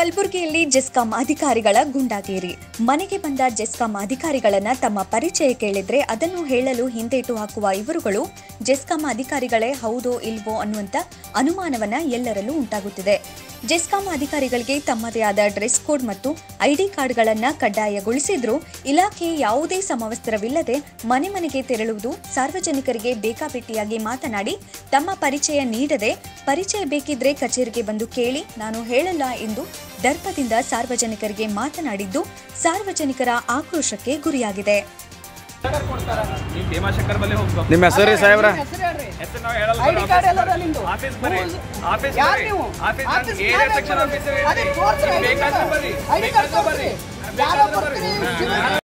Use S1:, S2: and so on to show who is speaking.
S1: ಕಲಬುರಗಿಯಲ್ಲಿ ಜೆಸ್ಕಾಂ ಅಧಿಕಾರಿಗಳ ಗುಂಡಾಗೇರಿ. ಮನೆಗೆ ಬಂದ ಜೆಸ್ಕಾಂ ಅಧಿಕಾರಿಗಳನ್ನ ತಮ್ಮ ಪರಿಚಯ ಕೇಳಿದ್ರೆ ಅದನ್ನು ಹೇಳಲು ಹಿಂದೇಟು ಹಾಕುವ ಇವರುಗಳು, ಜೆಸ್ಕಾಂ ಅಧಿಕಾರಿಗಳೇ ಹೌದೋ ಇಲ್ವೋ ಅನ್ನುವಂತ ಅನುಮಾನವನ್ನ ಎಲ್ಲರಲ್ಲೂ ಉಂಟಾಗುತ್ತಿದೆ. ಜೆಸ್ಕಾಂ ಅಧಿಕಾರಿಗಳಿಗೆ ತಮ್ಮದೇ ಆದ ಡ್ರೆಸ್ ಕೋಡ್ ಮತ್ತು ಐಡಿ ಕಾರ್ಡ್ಗಳನ್ನು ಕಡ್ಡಾಯಗೊಳಿಸಿದ್ರೂ. ಇಲಾಖೆ ಯಾವುದೇ ಸಮವಸ್ತ್ರವಿಲ್ಲದೆ ಮನೆ ಮನೆಗೆ ತೆರಳುವುದು ಸಾರ್ವಜನಿಕರಿಗೆ ಬೇಕಾಬಿಟ್ಟಿಯಾಗಿ ಮಾತನಾಡಿ, ತಮ್ಮ ಪರಿಚಯ ನೀಡದೆ ಪರಿಚಯ ಬೇಕಿದ್ರೆ ಕಚೇರಿಗೆ ಬಂದು ಕೇಳಿ, ನಾನು ಹೇಳಲ್ಲ ಎಂದು ದರ್ಪದಿಂದ ಸಾರ್ವಜನಿಕರಿಗೆ ಮಾತನಾಡಿದ್ದು, ಸಾರ್ವಜನಿಕರ ಆಕ್ರೋಶಕ್ಕೆ ಗುರಿಯಾಗಿದೆ.
S2: ನೀವು ಭೀಮಾಶಂಕರ್ ಬಲ್ಲಿ ಹೋಗ್ಬೇಕು.
S3: ನಿಮ್ಮ ಹೆಸರು ರೀ ಸಾಹೇಬ್ರ?
S4: ಹೆಸರು ಹೇಳ್ರಿ.
S2: ಹೆಸರು ನಾವು ಹೇಳಲ್ಲ
S4: ಐಡಿ ಕಾರ್ಡ್ ಎಲ್ಲದ ನಿಮ್ದು.
S2: ಆಫೀಸ್ ಬರ್ರಿ ಆಫೀಸ್
S4: ಯಾರು
S2: ಬರ್ರಿ
S4: ನೀವು
S2: office
S4: office
S2: area section officer
S4: ಅದೇ ತೋರ್ಸ್ರಿ. ID card.
S2: ಬರ್ರಿ
S4: ಐಡಿ ಕಾರ್ಡ್
S2: ಬೇಕಾದ್ರೆ ಬರ್ರಿ
S4: ತೋರ್ಸ್ರಿ. ಯಾರೋ ಬರ್ತೀರಿ,